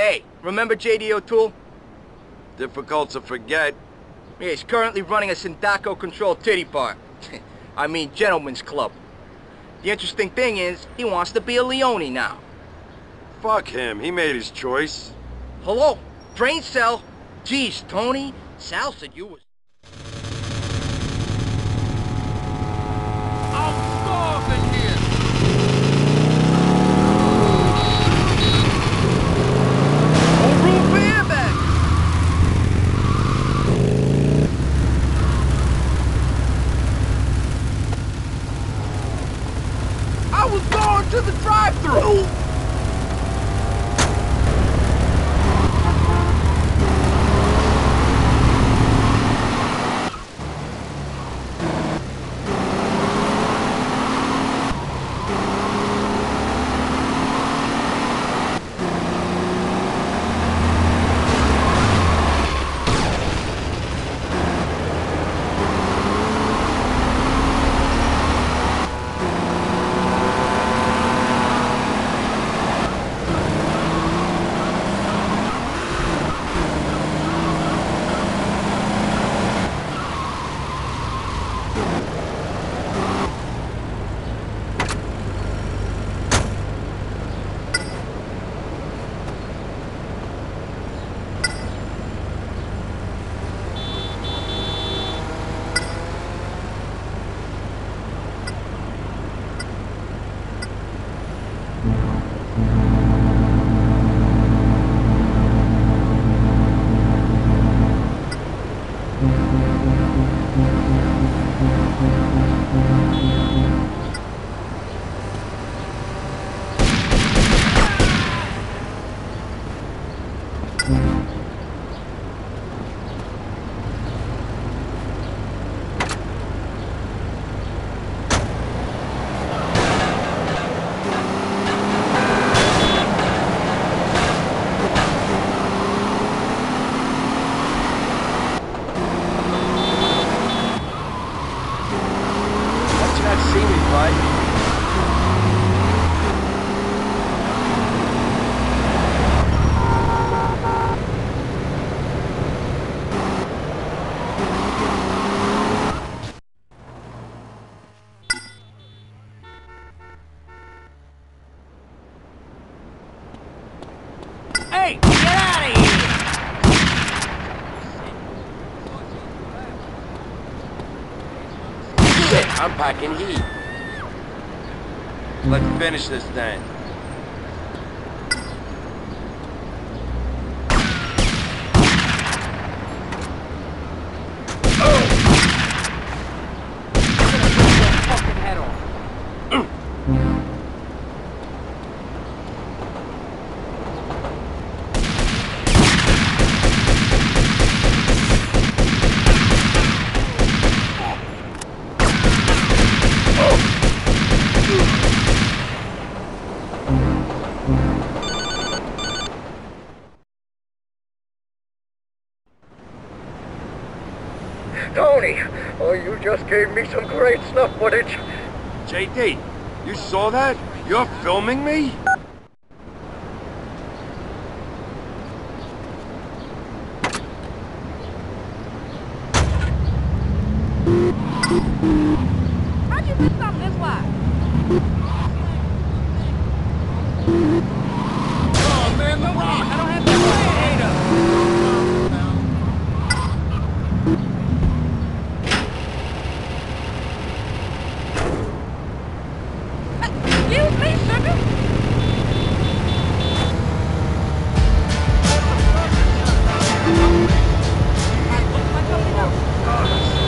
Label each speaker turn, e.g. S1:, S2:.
S1: Hey, remember J.D. O'Toole?
S2: Difficult to forget.
S1: Yeah, he's currently running a Sindacco-controlled titty bar. I mean, gentleman's club. The interesting thing is, he wants to be a Leone now.
S2: Fuck him. He made his choice.
S1: Hello? Train cell? Geez, Toni. Sal said you was... to the drive-thru! How'd you
S2: not I'm packing heat. Let's finish this then.
S1: Toni, oh, you just gave me some great snuff footage.
S2: JD, you saw that? You're filming me?
S3: How'd you miss something this wide?